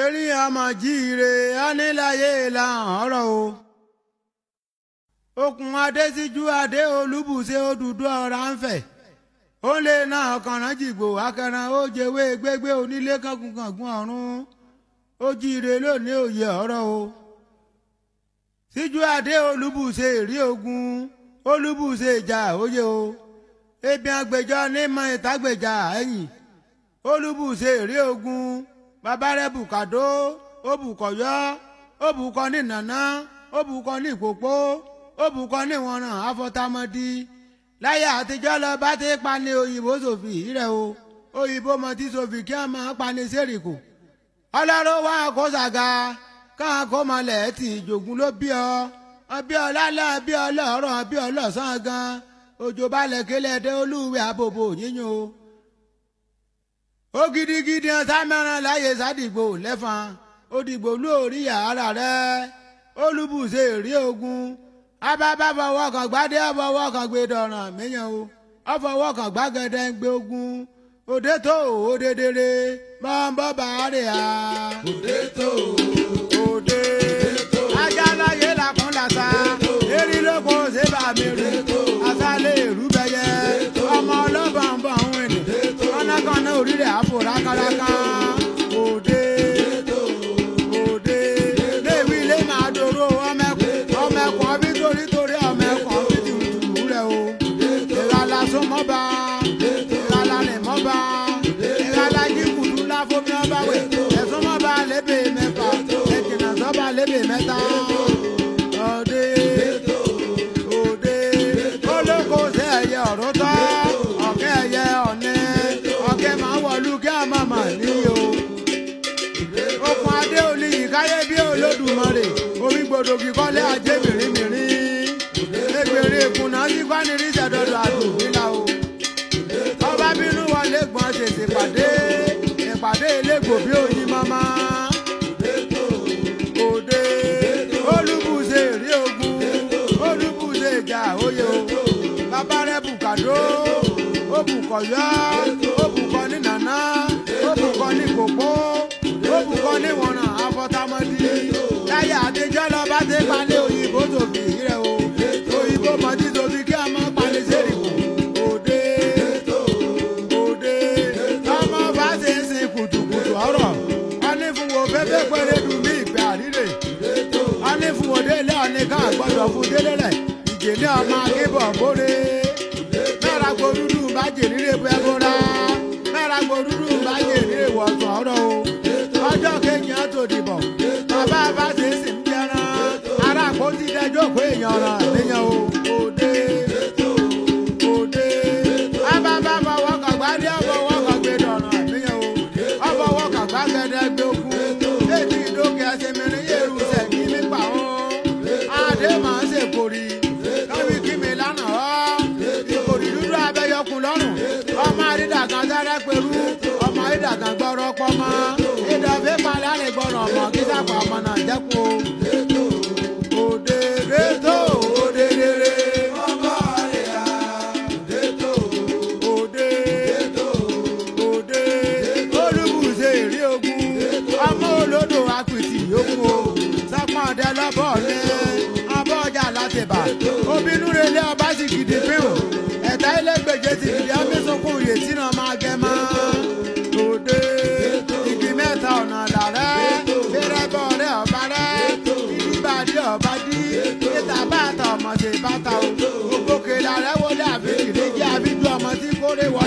erin àmọ̀jíire aníláyé là ń ọ̀rọ̀ o okùn adésíjú adé olúbùṣe òdùdú ọ̀rá ń fẹ̀ ó lè ná ọkànrán jìgbò akẹran ó jẹwé gbégbé onílé kankunkangun ọ̀run ó jíire lónìí òye ọ̀rọ̀ o. Síjú adé olúbùṣe ìrí ogun olúbùṣe ìjà òye o. Ebi àgbèjọ nímọ̀ ìtàgbèjà ẹ̀yìn. Olúbùṣe ìrí ogun bàbá rẹ̀ bùkàdó ó bùkọ̀yọ́ ó bùkọ́ ní nàná ó bùkọ́ ní ìkòpó ó bùkọ́ ní ìwọ̀nràn afọ́támọ́dí láyé àtijọ́ lọ bá ti pa ní òyìnbó sòfì rẹ̀ o. Òyìnbó mọ tí sòfì kí wọ́n máa pa ní sẹ́ríkù ọlọ́run wá kó sàga káà kó mọlẹ̀ tì jògùn ló bí ọ ọbí ọlálẹ́ ọbí ọlọ́rọ̀ ọbí ọlọ́sàn gan. Òjò balẹ̀ kélé dé olúwẹ̀ àbòbò yíyan o. Ó gidigidi ọ̀tá mẹ́rin láyé sádìgbò lẹ́fọn. Òdìgbò lórí yàrá rẹ̀. Olúbùṣe rí ogun. Abábá fọwọ́ kan gbádé ọfọwọ́ kan gbé dọ̀ràn míyàn o. Ọfọwọ́ kan gbàgede ń gbé ogun. Òde tó òde dèrè bọ́ńbọ́ bàárẹ̀ à. òde máa wọ̀lú kí a máa mà níyì o. Okùn adé olè yìí káyé bí olódùmarè. Omi gbòdògì kọ́lé ajé mìrìmìrì. Egbèrè ìkùnà sí kwanirí sẹ̀dọ̀dọ̀ àdùnmílà o. Ọba bínú wọlé gbọ́n tètè pàdé. Ìpàdé ilégbò bí oyin mama. Òde. Olúbùṣe rí ogun. Olúbùṣe ìjà òye o. Bàbá rẹ bùkàdó ó ó bùkọ́ ní kòkó ó bùkọ́ ní wọ̀nà afọ́támọ́dí láyé àtijọ́ lọ bá ti palẹ̀ òyìnbó tòbí rẹ o. Òyìnbó mọ̀tí tòbí kí a palẹ̀ sẹ́rìkù òde òde. Ọmọ bá ṣe ń sin kùtùkùtù ọ̀rọ̀. Wọ́n ní fún wo fẹ́fẹ́ pẹ́rẹ́ dùn mí ìgbé àríre wọ́n ní fún wo délé ọ̀ní ká gbọ́dọ̀ fún délé rẹ̀ ìjèlé ọmọ akébọ̀ bóre. Mẹ́ra gbòdúdú bá jè nílé bẹ́ẹ̀ àpótí dẹjọ́ pé èèyàn ràn níyàn o òde òde abábá fọwọ́ kan gbádé ọfọwọ́ kan gbé dọ̀ràn níyàn o ọfọwọ́ kan gbàgede gbé ogun ètí ìdókè ẹsẹ̀ mìíràn yẹ̀rù sẹ̀kí nípa o adé máa ń ṣèkórì lọ́wọ́ kí mi lánàá ọ́ ìkòrì dúdú abẹ́yọkùn lọ́rùn. Ọmọ àrídàgàn sára pẹ̀lú. Ọmọ àrídàgàn gbọ́rọ̀ pọ́mọ́ ìdọ̀fẹ́ palẹ̀ àlè gbọ́rọ̀ ọmọ kí sápà ọmọ náà jẹ́kù o ọdẹ lọ́bọ̀ lé abọ́jà láti bà obìnrin rẹ̀ lé ọba sì gidi fíhù ẹ̀dá ilégbèje ti gidi amísùnkùn yè tí náà máa gẹ mọ́. Òde igi mẹ́ta ọ̀nà làrẹ́ fẹ́rẹ́bọ̀ rẹ̀ ọba rẹ̀. Ibi bàdí ọba dí. Níta bàtà ọmọ ti bàtà ògbókè làrẹ́ wọlé àbí kìlẹ̀ jẹ́ àbí ju ọmọ tí kórè wọ